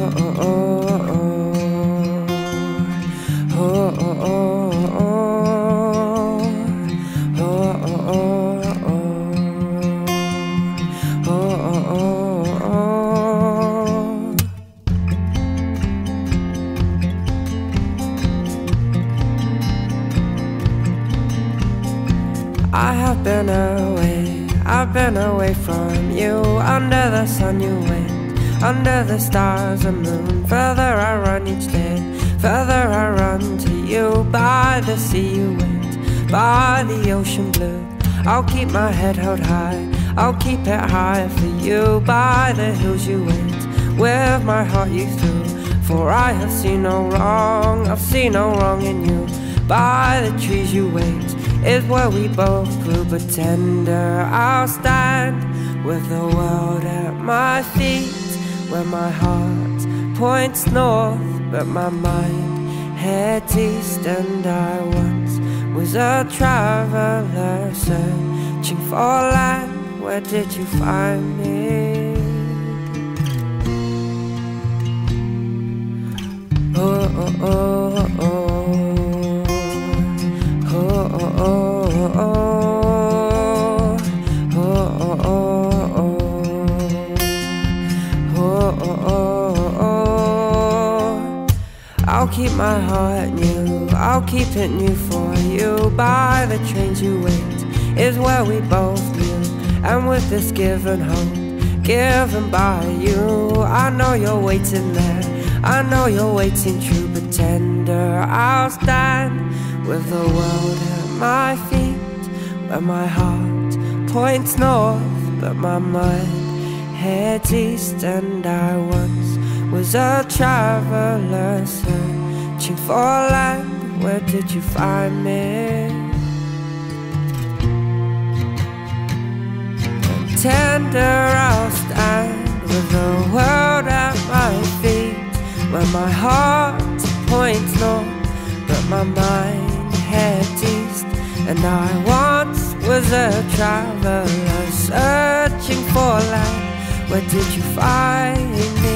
I have been away, I've been away from you. Under the sun you went, under the stars and moon. Further I run each day, further I run to you. By the sea you went, by the ocean blue. I'll keep my head held high, I'll keep it high for you. By the hills you went, with my heart you threw. For I have seen no wrong, I've seen no wrong in you. By the trees you wait is where we both grew. But tender, I'll stand with the world at my feet, where my heart points north, but my mind heads east. And I once was a traveler searching for land. Where did you find me? Oh, I'll keep my heart new, I'll keep it new for you. By the trains you wait is where we both knew. And with this given hope, given by you, I know you're waiting there. I know you're waiting true, but tender. I'll stand with the world at my feet, where my heart points north, but my mind heads east. And I once was a traveler searching for land. Where did you find me? Tender, I'll stand with the world at my feet, where my heart points north, but my mind heads east. And I once was a traveler searching for land. Where did you find?